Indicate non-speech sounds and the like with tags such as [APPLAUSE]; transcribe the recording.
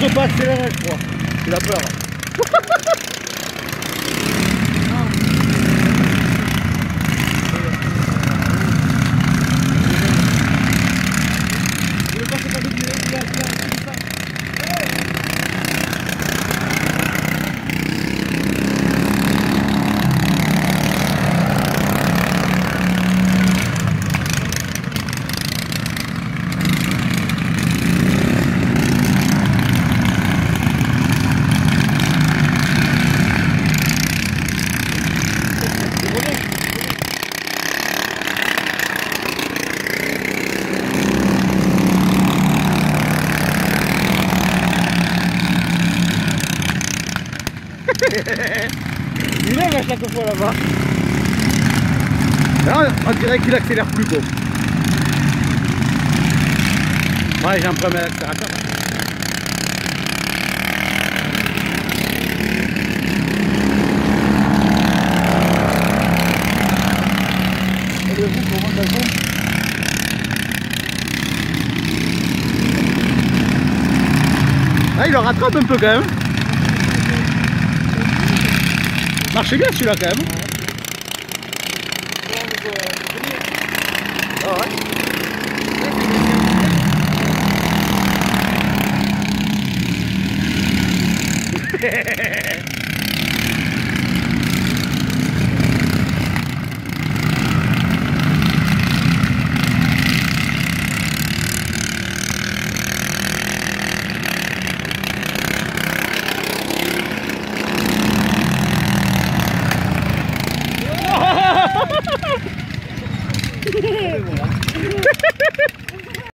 n'ose pas accélérer, je crois. Il a peur. [LAUGHS] Il lève à chaque fois là-bas. Là, on dirait qu'il accélère plus beau. Ouais, j'ai un comment ça tombe? Ah, il le rattrape un peu quand même. marchait bien celui-là quand même.